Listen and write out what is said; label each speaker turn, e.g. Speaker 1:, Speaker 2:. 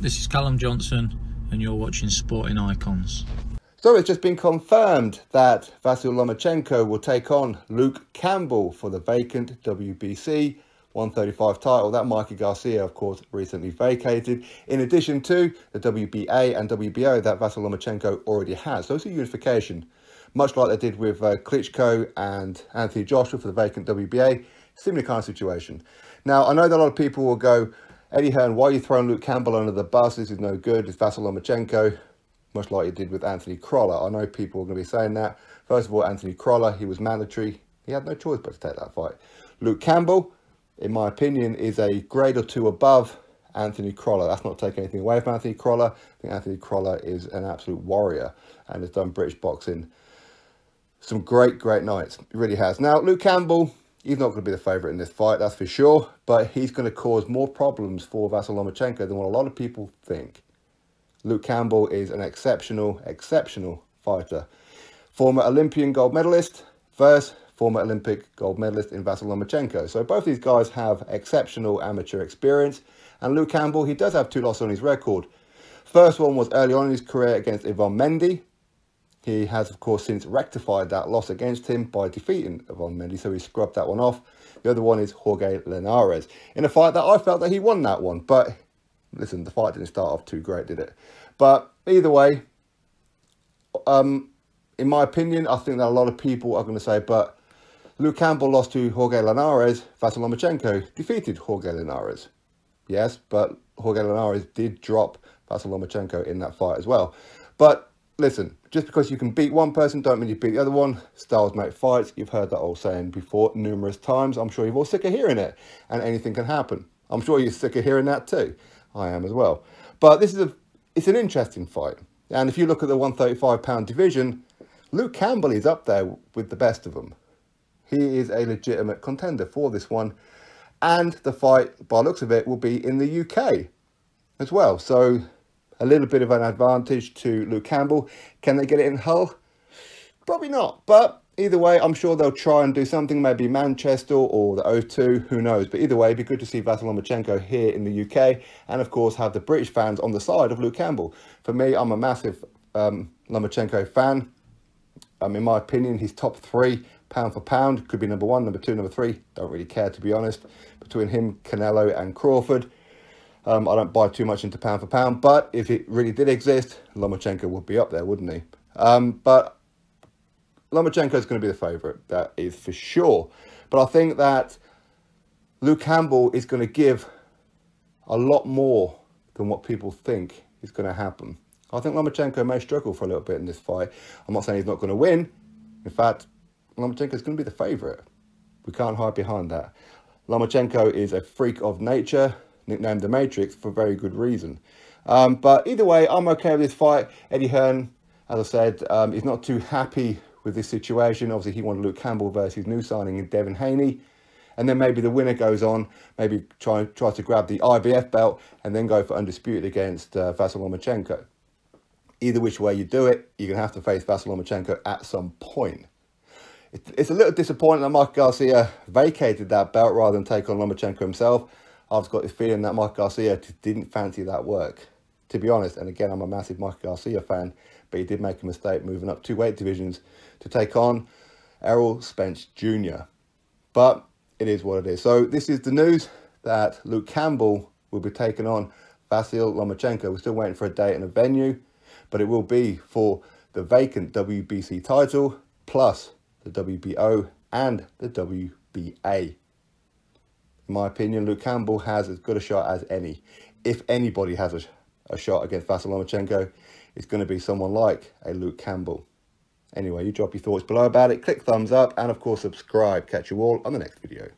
Speaker 1: This is Callum Johnson, and you're watching Sporting Icons.
Speaker 2: So it's just been confirmed that Vasyl Lomachenko will take on Luke Campbell for the vacant WBC 135 title that Mikey Garcia, of course, recently vacated, in addition to the WBA and WBO that Vasyl Lomachenko already has. So it's a unification, much like they did with uh, Klitschko and Anthony Joshua for the vacant WBA. Similar kind of situation. Now, I know that a lot of people will go, Eddie Hearn, why are you throwing Luke Campbell under the bus? This is no good. It's Vasyl Lomachenko much like he did with Anthony Crolla. I know people are going to be saying that. First of all, Anthony Crolla, he was mandatory. He had no choice but to take that fight. Luke Campbell, in my opinion, is a grade or two above Anthony Crolla. That's not taking anything away from Anthony Crolla. I think Anthony Crolla is an absolute warrior and has done British boxing some great, great nights. He really has. Now, Luke Campbell, he's not going to be the favourite in this fight, that's for sure. But he's going to cause more problems for Vasyl Lomachenko than what a lot of people think. Luke Campbell is an exceptional, exceptional fighter. Former Olympian gold medalist versus former Olympic gold medalist in Vasyl Lomachenko. So both these guys have exceptional amateur experience. And Luke Campbell, he does have two losses on his record. First one was early on in his career against Yvan Mendy. He has, of course, since rectified that loss against him by defeating Yvan Mendy, so he scrubbed that one off. The other one is Jorge Linares, in a fight that I felt that he won that one, but listen, the fight didn't start off too great, did it? But either way, um, in my opinion, I think that a lot of people are going to say, but Luke Campbell lost to Jorge Linares, Vasyl Lomachenko defeated Jorge Linares. Yes, but Jorge Linares did drop Vasyl Lomachenko in that fight as well. But listen, just because you can beat one person don't mean you beat the other one. Styles make fights. You've heard that old saying before numerous times. I'm sure you're all sick of hearing it. And anything can happen. I'm sure you're sick of hearing that too. I am as well. But this is a it's an interesting fight. And if you look at the 135 pound division, Luke Campbell is up there with the best of them. He is a legitimate contender for this one. And the fight, by looks of it, will be in the UK as well. So a little bit of an advantage to Luke Campbell. Can they get it in Hull? Probably not. But either way, I'm sure they'll try and do something, maybe Manchester or the O2, who knows. But either way, it'd be good to see Vasyl Lomachenko here in the UK and, of course, have the British fans on the side of Luke Campbell. For me, I'm a massive um, Lomachenko fan. Um, in my opinion, he's top three, pound for pound. Could be number one, number two, number three. Don't really care, to be honest. Between him, Canelo and Crawford. Um, I don't buy too much into pound for pound, but if it really did exist, Lomachenko would be up there, wouldn't he? Um, but Lomachenko is going to be the favourite, that is for sure. But I think that Luke Campbell is going to give a lot more than what people think is going to happen. I think Lomachenko may struggle for a little bit in this fight. I'm not saying he's not going to win. In fact, Lomachenko is going to be the favourite. We can't hide behind that. Lomachenko is a freak of nature, nicknamed the Matrix, for very good reason. Um, but either way, I'm okay with this fight. Eddie Hearn, as I said, um, is not too happy with this situation. Obviously, he wanted Luke Campbell versus new signing in Devin Haney. And then maybe the winner goes on, maybe try, try to grab the IBF belt and then go for undisputed against uh, Vasyl Lomachenko. Either which way you do it, you're going to have to face Vasyl Lomachenko at some point. It, it's a little disappointing that Mike Garcia vacated that belt rather than take on Lomachenko himself. I've got this feeling that Mike Garcia didn't fancy that work. To be honest, and again, I'm a massive Mike Garcia fan, but he did make a mistake moving up two weight divisions to take on Errol Spence Jr. But it is what it is. So this is the news that Luke Campbell will be taking on Vasyl Lomachenko. We're still waiting for a date and a venue, but it will be for the vacant WBC title plus the WBO and the WBA. In my opinion, Luke Campbell has as good a shot as any. If anybody has a, a shot against Vasyl Lomachenko, it's going to be someone like a Luke Campbell. Anyway, you drop your thoughts below about it, click thumbs up, and of course subscribe. Catch you all on the next video.